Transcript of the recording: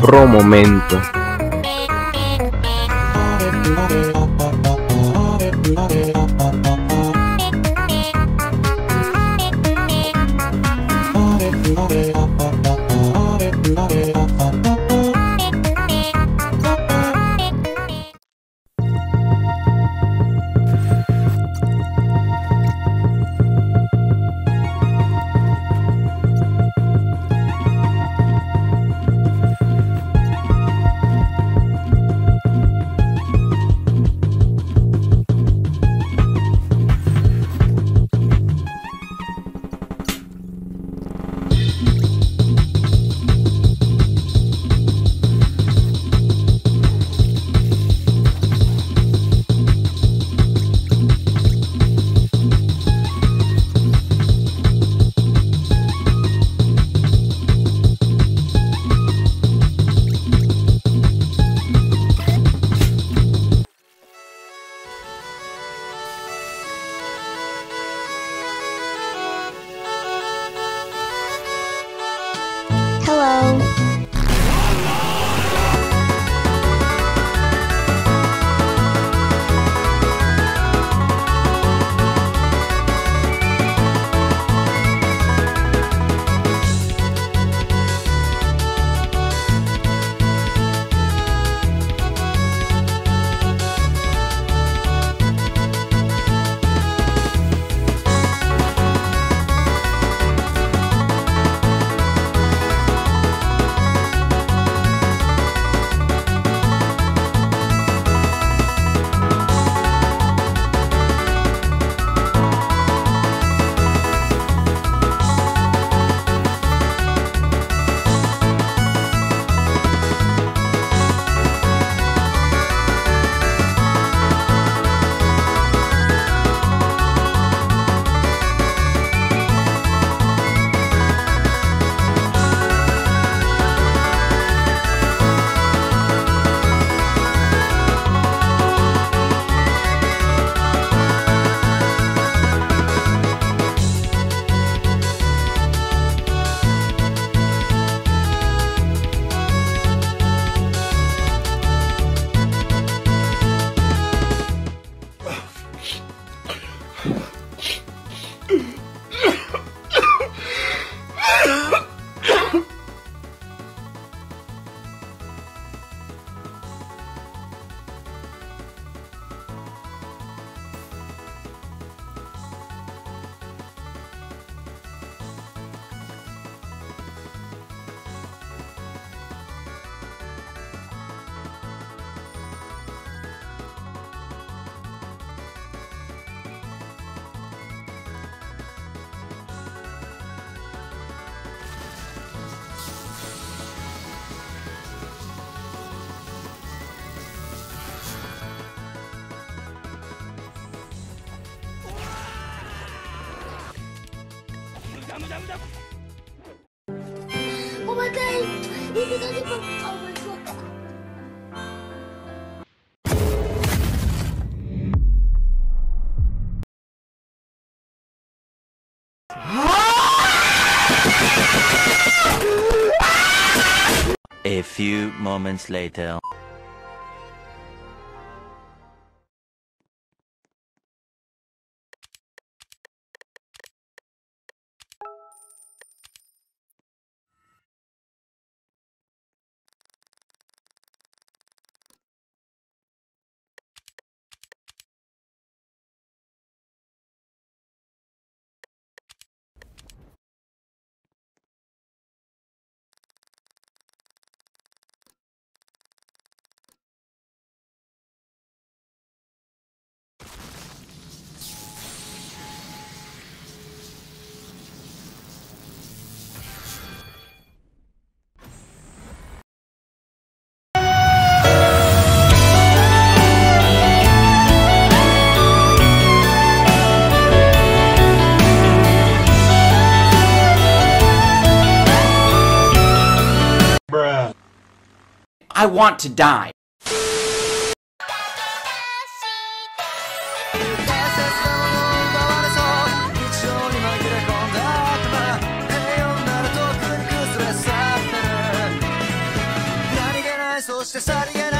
Bro momento. không? Oh my god! Oh my god! A few moments later. I want to die. し